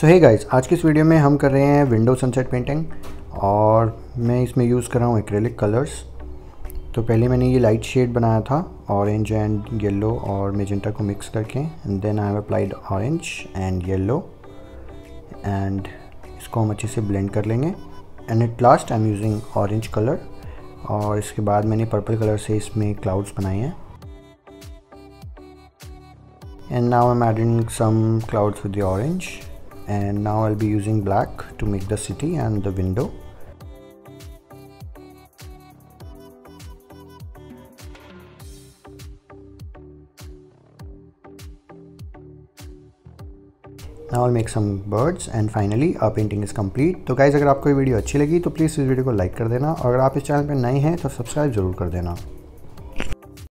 सो है गाइस आज की इस वीडियो में हम कर रहे हैं विंडो सनसेट पेंटिंग और मैं इसमें यूज़ कर रहा हूँ एक्रेलिक कलर्स तो पहले मैंने ये लाइट शेड बनाया था ऑरेंज एंड येलो और मेजेंटा को मिक्स करके and then I have applied orange and yellow and इसको हम अच्छे से ब्लेंड कर लेंगे। And at last I am using orange colour और इसके बाद मैंने पर्पल कलर से इसमें क्लाउड्स बनाए हैं। And now I'm adding some clouds with the orange and now I'll be using black to make the city and the window now I'll make some birds and finally our painting is complete तो guys अगर आपको ये video अच्छी लगी तो please इस video को like कर देना और अगर आप इस चैनल पर नए हैं तो सब्सक्राइब ज़रूर कर देना